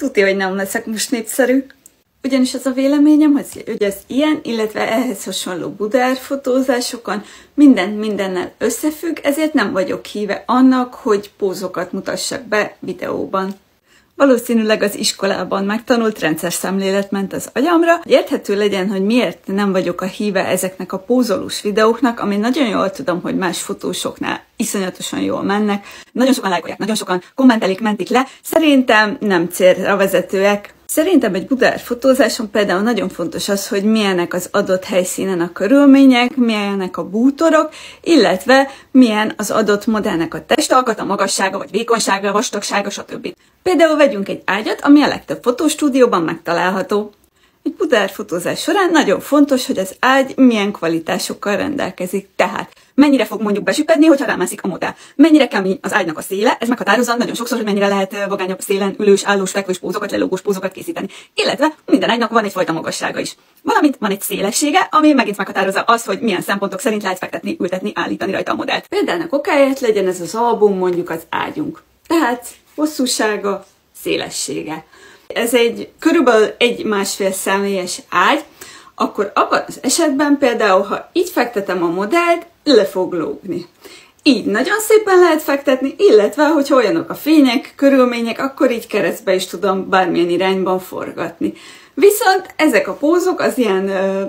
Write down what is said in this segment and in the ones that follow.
Tudja, hogy nem leszek most népszerű. Ugyanis az a véleményem, hogy, az ilyen, illetve ehhez hasonló budár fotózásokon minden mindennel összefügg, ezért nem vagyok híve annak, hogy pózokat mutassak be videóban. Valószínűleg az iskolában megtanult rendszer szemlélet ment az agyamra, érthető legyen, hogy miért nem vagyok a híve ezeknek a pózolós videóknak, ami nagyon jól tudom, hogy más fotósoknál iszonyatosan jól mennek. Nagyon sokan lájkolják, nagyon sokan kommentelik, mentik le. Szerintem nem célra vezetőek. Szerintem egy budár fotózáson például nagyon fontos az, hogy milyenek az adott helyszínen a körülmények, milyenek a bútorok, illetve milyen az adott modellnek a testalkat, a magassága, vagy vékonysága, vastagsága, stb. Például vegyünk egy ágyat, ami a legtöbb fotostúdióban megtalálható. Egy budár fotózás során nagyon fontos, hogy az ágy milyen kvalitásokkal rendelkezik. Tehát mennyire fog mondjuk besüppedni, hogyha rámászik a modell. Mennyire kemény az ágynak a széle, ez meghatározza nagyon sokszor, hogy mennyire lehet vagányabb szélen ülős, állós, fekvős pózokat, lelógós pózokat készíteni. Illetve minden ágynak van egyfajta magassága is. Valamint van egy szélessége, ami megint meghatározza azt, hogy milyen szempontok szerint lehet fektetni, ültetni, állítani rajta a modellt. Például okáért legyen ez az album mondjuk az ágyunk. Tehát hosszúsága, szélessége. Ez egy körülbelül egy másfél személyes ágy, akkor abban az esetben például, ha így fektetem a modellt, le fog lógni. Így nagyon szépen lehet fektetni, illetve, hogy olyanok a fények, körülmények, akkor így keresztbe is tudom bármilyen irányban forgatni. Viszont ezek a pózok, az ilyen ö,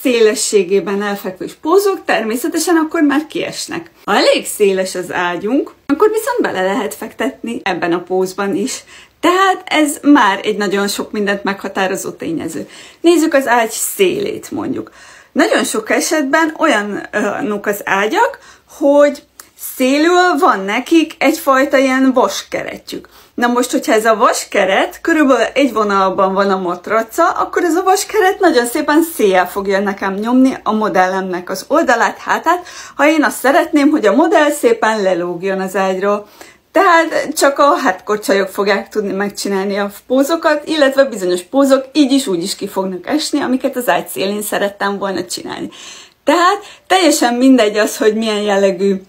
szélességében elfekvős pózok természetesen akkor már kiesnek. Ha elég széles az ágyunk, akkor viszont bele lehet fektetni ebben a pózban is. Tehát ez már egy nagyon sok mindent meghatározó tényező. Nézzük az ágy szélét mondjuk. Nagyon sok esetben olyanok az ágyak, hogy szélül van nekik egyfajta ilyen vaskeretjük. Na most, hogyha ez a vaskeret körülbelül egy vonalban van a matraca, akkor ez a vaskeret nagyon szépen széjjel fogja nekem nyomni a modellemnek az oldalát, hátát, ha én azt szeretném, hogy a modell szépen lelógjon az ágyról. Tehát csak a hátkorcsajok fogják tudni megcsinálni a pózokat, illetve bizonyos pózok így is úgy is ki fognak esni, amiket az ágy szélén szerettem volna csinálni. Tehát teljesen mindegy az, hogy milyen jellegű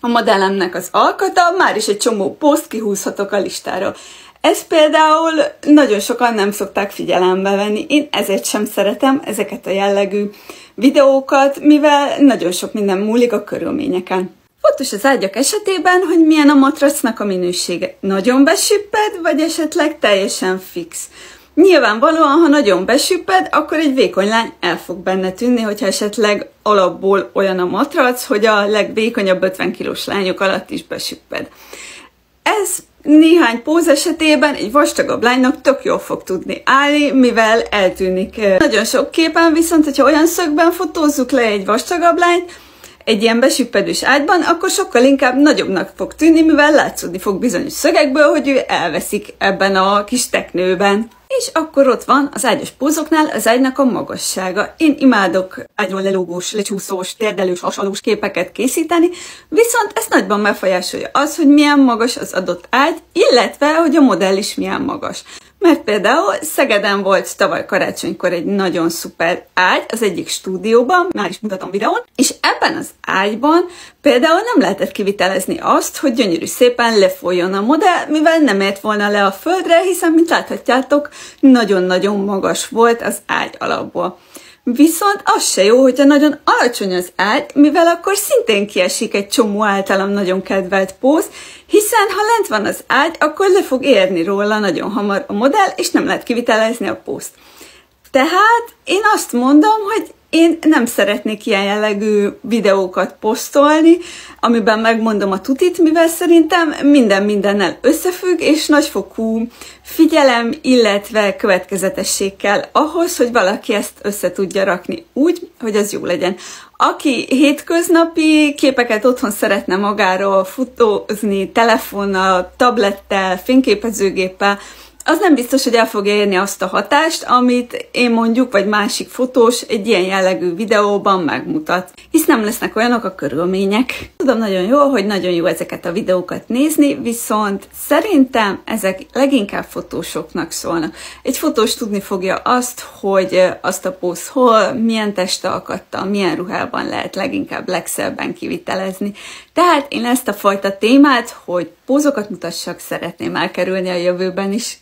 a modellemnek az alkata, már is egy csomó poszt kihúzhatok a listáról. Ez például nagyon sokan nem szokták figyelembe venni. Én ezért sem szeretem ezeket a jellegű videókat, mivel nagyon sok minden múlik a körülményeken. Fontos az ágyak esetében, hogy milyen a matracnak a minősége. Nagyon besüpped, vagy esetleg teljesen fix. Nyilvánvalóan, ha nagyon besüpped, akkor egy vékony lány el fog benne tűnni, hogyha esetleg alapból olyan a matrac, hogy a legvékonyabb 50 kilós lányok alatt is besüpped. Ez néhány póz esetében egy vastagabb lánynak tök jól fog tudni állni, mivel eltűnik. Nagyon sok képen viszont, hogyha olyan szögben fotózzuk le egy vastagabb lányt, egy ilyen besüppedős ágyban, akkor sokkal inkább nagyobbnak fog tűnni, mivel látszódni fog bizonyos szögekből, hogy ő elveszik ebben a kis teknőben. És akkor ott van az ágyas pózoknál az ágynak a magassága. Én imádok ágyról lelógós, lecsúszós, térdelős, hasalós képeket készíteni, viszont ezt nagyban befolyásolja az, hogy milyen magas az adott ágy, illetve, hogy a modell is milyen magas. Mert például Szegeden volt tavaly karácsonykor egy nagyon szuper ágy az egyik stúdióban, már is mutatom videón, és ebben az ágyban például nem lehetett kivitelezni azt, hogy gyönyörű szépen lefolyjon a modell, mivel nem ért volna le a földre, hiszen, mint láthatjátok, nagyon-nagyon magas volt az ágy alapból. Viszont az se jó, hogyha nagyon alacsony az ágy, mivel akkor szintén kiesik egy csomó általam nagyon kedvelt póz, hiszen ha lent van az ágy, akkor le fog érni róla nagyon hamar a modell, és nem lehet kivitelezni a pózt. Tehát én azt mondom, hogy én nem szeretnék ilyen jellegű videókat posztolni, amiben megmondom a tutit, mivel szerintem minden mindennel összefügg, és nagyfokú figyelem, illetve következetesség kell ahhoz, hogy valaki ezt össze tudja rakni úgy, hogy az jó legyen. Aki hétköznapi képeket otthon szeretne magáról futózni telefonnal, tablettel, fényképezőgéppel, az nem biztos, hogy el fogja érni azt a hatást, amit én mondjuk, vagy másik fotós egy ilyen jellegű videóban megmutat. Hisz nem lesznek olyanok a körülmények. Tudom nagyon jó, hogy nagyon jó ezeket a videókat nézni, viszont szerintem ezek leginkább fotósoknak szólnak. Egy fotós tudni fogja azt, hogy azt a póz hol, milyen testalkattal, milyen ruhában lehet leginkább legszebben kivitelezni. Tehát én ezt a fajta témát, hogy pózokat mutassak, szeretném elkerülni a jövőben is.